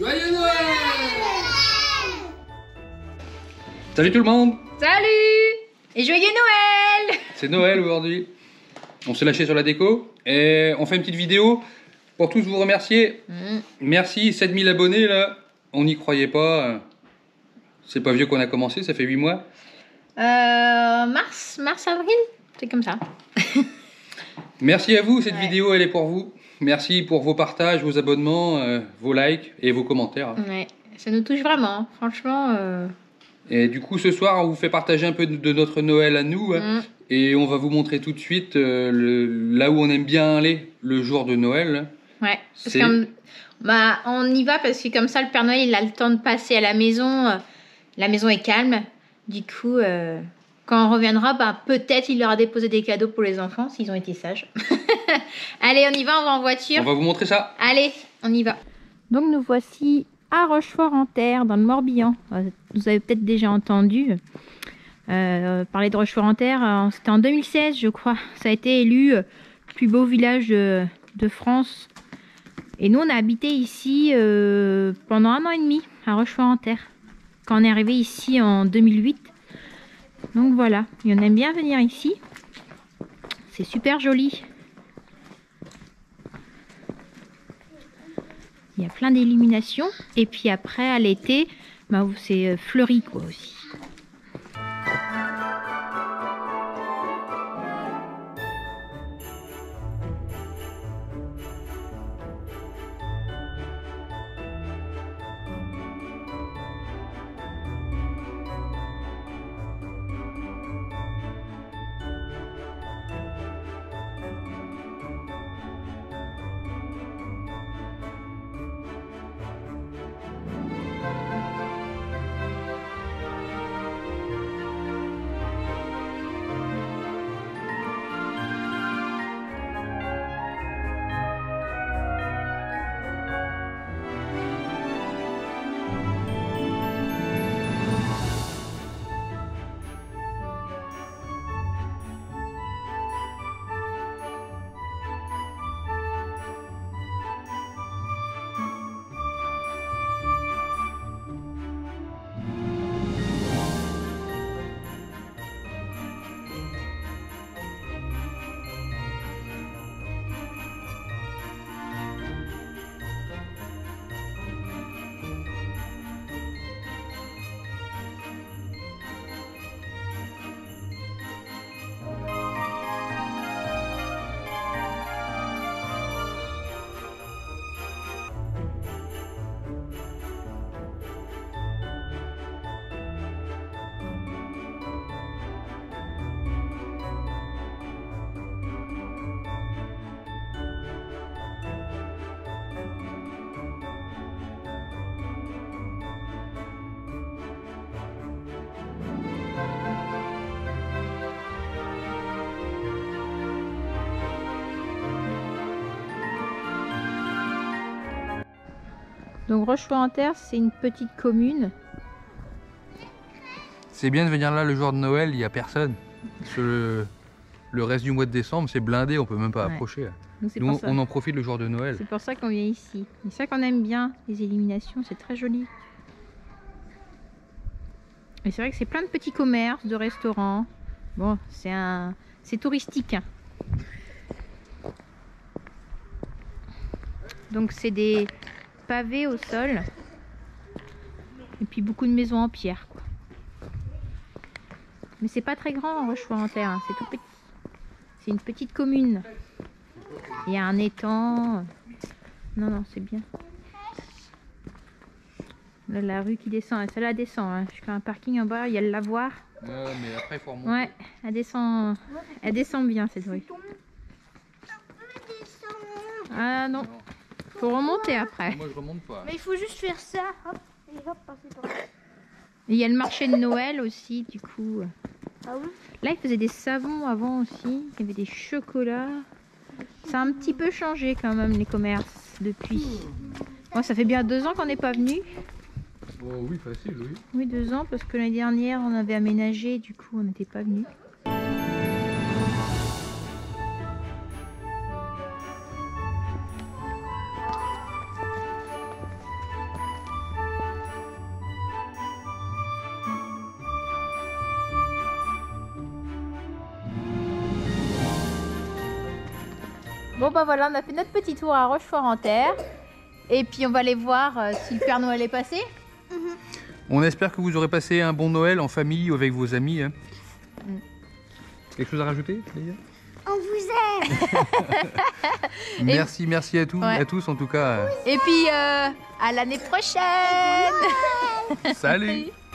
Joyeux Noël Salut tout le monde Salut Et joyeux Noël C'est Noël aujourd'hui. On s'est lâché sur la déco et on fait une petite vidéo pour tous vous remercier. Mm. Merci, 7000 abonnés là. On n'y croyait pas. C'est pas vieux qu'on a commencé, ça fait 8 mois. Euh, mars, mars, avril C'est comme ça. Merci à vous, cette Ouais. vidéo elle est pour vous. Merci pour vos partages, vos abonnements, euh, vos likes et vos commentaires. Ouais, ça nous touche vraiment. Franchement, euh, Et du coup, ce soir, on vous fait partager un peu de- notre Noël à nous. hein. mm. Et on va vous montrer tout de suite euh, le- là où on aime bien aller le jour de Noël. ouais. Parce qu'on- bah, on y va parce que comme ça, le Père Noël, il a le temps de passer à la maison. La maison est calme. Du coup, euh, quand on reviendra, bah, peut-être il aura déposé des cadeaux pour les enfants s'ils ont été sages. Allez, on y va, on va en voiture. On va vous montrer ça. Allez, on y va. Donc nous voici à Rochefort-en-Terre, dans le Morbihan. Euh, Vous avez peut-être déjà entendu euh, parler de Rochefort-en-Terre. euh, C'était en 2016, je crois. Ça a été élu plus beau village de, de France. Et nous, on a habité ici euh, pendant un an et demi, à Rochefort-en-Terre. Quand on est arrivé ici en 2008. Donc voilà, et on aime bien venir ici. C'est super joli. Il y a plein d'illuminations. Et puis après, à l'été, bah, c'est euh, fleuri quoi aussi. Donc Rochefort-en-Terre, c'est une petite commune. C'est bien de venir là le jour de Noël, il n'y a personne. Le, le reste du mois de décembre, c'est blindé, on peut même pas Ouais. approcher. Donc c'est Nous, pour ça. on en profite le jour de Noël. C'est pour ça qu'on vient ici. C'est ça qu'on aime bien, les illuminations, c'est très joli. Et c'est vrai que c'est plein de petits commerces, de restaurants. Bon, c'est un, c'est touristique. Donc c'est des pavés au sol. Et puis beaucoup de maisons en pierre. Mais c'est pas très grand Rochefort-en-Terre, hein, c'est tout petit. C'est une petite commune. Il y a un étang. Non, non, c'est bien. Là, la rue qui descend, celle-là descend. Hein. Jusqu'à un parking en bas, il y a le lavoir. mais après, il faut remonter. Ouais, elle descend, elle descend bien cette rue. Ah non, faut remonter après. Moi, je remonte pas. Mais il faut juste faire ça, hop, et hop, passer par là. Et Il y a le marché de Noël aussi, du coup. Ah oui? Là, ils faisaient des savons avant aussi. Il y avait des chocolats. Ça a un petit peu changé quand même les commerces depuis. Bon, ça fait bien deux ans qu'on n'est pas venu. Oui, facile, oui. Oui, deux ans, parce que l'année dernière, on avait aménagé, du coup, on n'était pas venu. Bon bah voilà, on a fait notre petit tour à Rochefort-en-Terre. Et puis on va aller voir euh, si le Père Noël est passé. On espère que vous aurez passé un bon Noël en famille ou avec vos amis. hein. Mm. Quelque chose à rajouter Léa On vous aime. Merci, merci à tous, Ouais. à tous en tout cas. Et puis euh, à l'année prochaine Salut